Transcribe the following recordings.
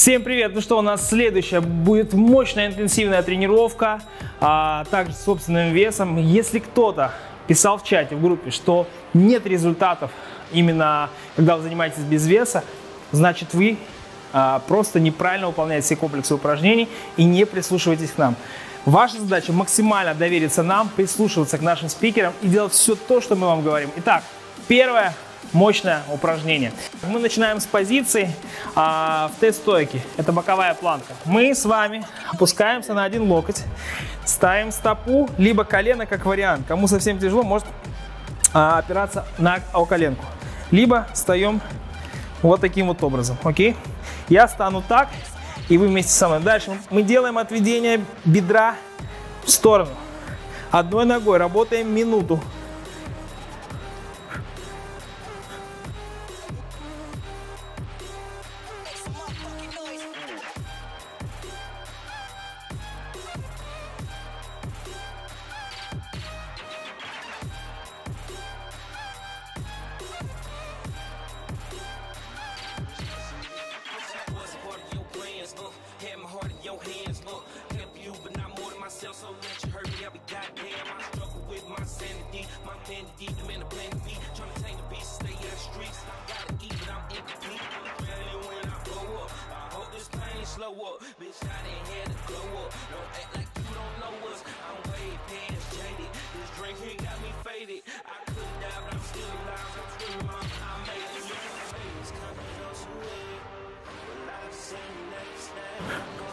Всем привет! Ну что, у нас следующая будет мощная интенсивная тренировка, а также с собственным весом. Если кто-то писал в чате, в группе, что нет результатов именно когда вы занимаетесь без веса, значит вы а, просто неправильно выполняете все комплексы упражнений и не прислушивайтесь к нам. Ваша задача максимально довериться нам, прислушиваться к нашим спикерам и делать все то, что мы вам говорим. Итак, первое мощное упражнение. Мы начинаем с позиции а, в тест-стойке. Это боковая планка. Мы с вами опускаемся на один локоть, ставим стопу, либо колено как вариант. Кому совсем тяжело, может а, опираться на о коленку. Либо встаем вот таким вот образом. Окей? Я стану так, и вы вместе со мной. Дальше мы делаем отведение бедра в сторону. Одной ногой работаем минуту. Was part of your plans, uh, had my heart in your hands, uh, help you, but not more than myself, so let you hurt me, I'll be goddamn. I struggle with my sanity, my vanity, the man, the plan to be, trying to tame the beast, stay in the streets. Gotta eat, but I'm incomplete. Really, when I blow up, I hope this pain slow up. Bitch, I didn't have to grow up. Don't act like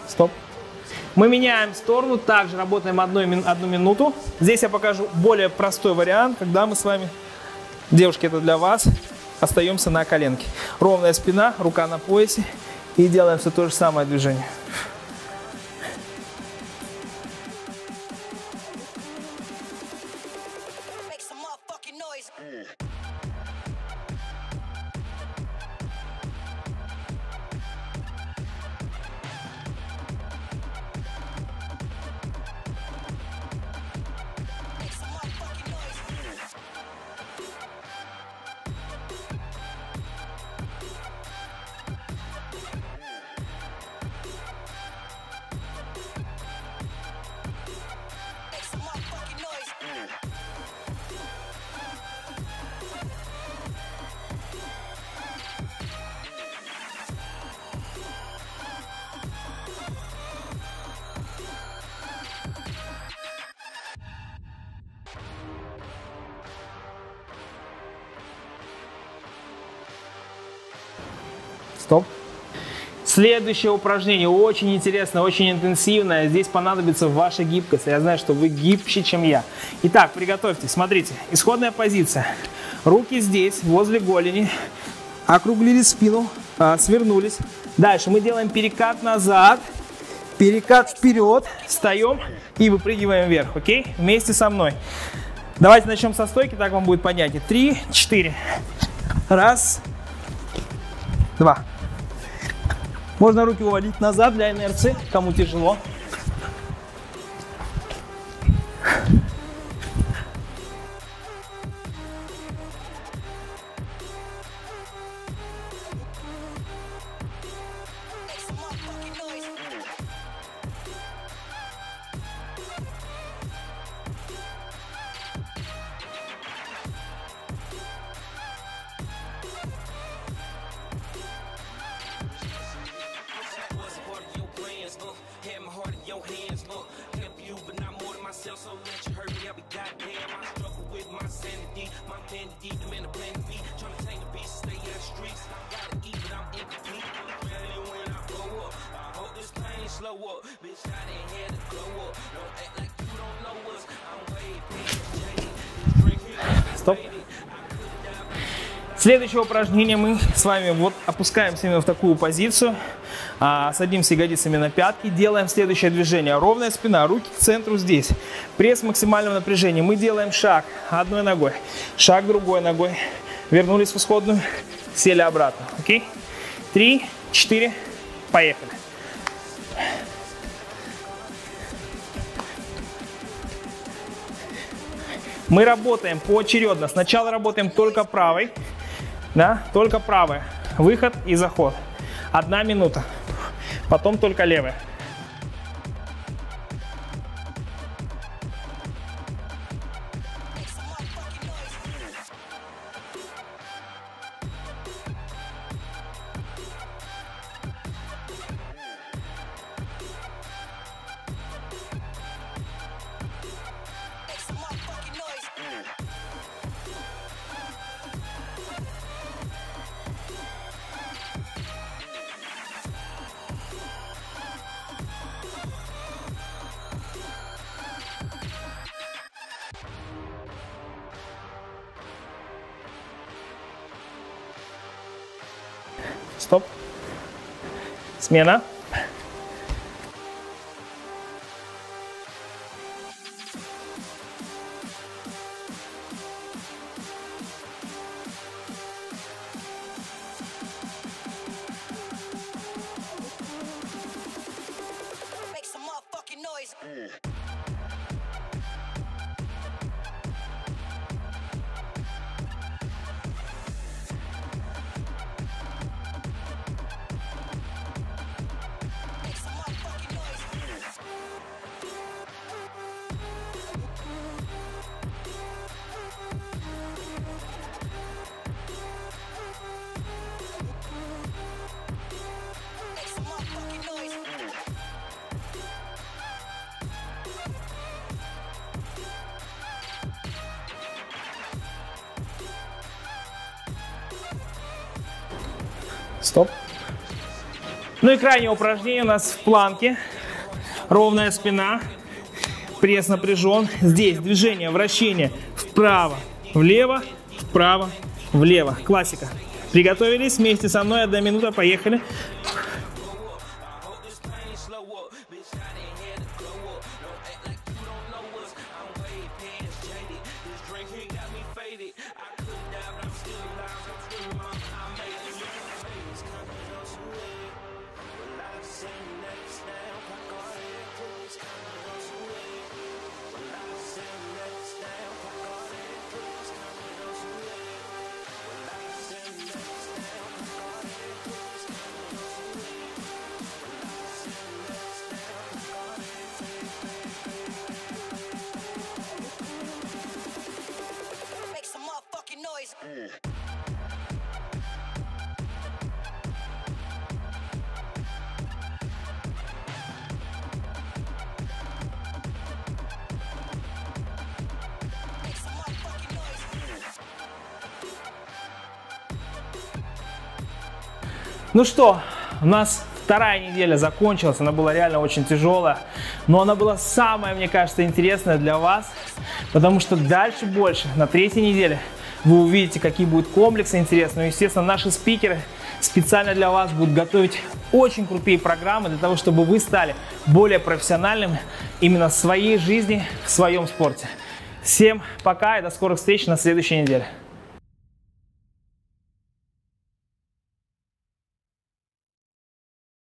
Стоп. Мы меняем сторону, также работаем одну, одну минуту. Здесь я покажу более простой вариант, когда мы с вами, девушки, это для вас, остаемся на коленке. Ровная спина, рука на поясе и делаем все то же самое движение. Стоп. Следующее упражнение очень интересное, очень интенсивное. Здесь понадобится ваша гибкость. Я знаю, что вы гибче, чем я. Итак, приготовьтесь. Смотрите, исходная позиция. Руки здесь, возле голени. Округлили спину, а, свернулись. Дальше мы делаем перекат назад, перекат вперед, встаем и выпрыгиваем вверх. Окей? Вместе со мной. Давайте начнем со стойки, так вам будет понятнее. Три, четыре. Раз, два. Можно руки уводить назад для инерции, кому тяжело. Стоп. Следующее упражнение мы с вами вот опускаемся именно в такую позицию, а, садимся ягодицами на пятки, делаем следующее движение. Ровная спина, руки к центру здесь. Пресс максимального напряжения. Мы делаем шаг одной ногой, шаг другой ногой. Вернулись в исходную, сели обратно. Окей? Три, четыре, поехали. Мы работаем поочередно. Сначала работаем только правой, да, только правая. Выход и заход. Одна минута. потом только левая. Стоп. Смена. Стоп. Ну и крайнее упражнение у нас в планке. Ровная спина. Пресс напряжен. Здесь движение, вращение вправо, влево, вправо, влево. Классика. Приготовились вместе со мной. Одна минута. Поехали. Ну что, у нас вторая неделя закончилась, она была реально очень тяжелая, но она была самая, мне кажется, интересная для вас, потому что дальше больше, на третьей неделе, вы увидите, какие будут комплексы интересные. Ну, естественно, наши спикеры специально для вас будут готовить очень крутые программы для того, чтобы вы стали более профессиональным именно в своей жизни, в своем спорте. Всем пока и до скорых встреч на следующей неделе.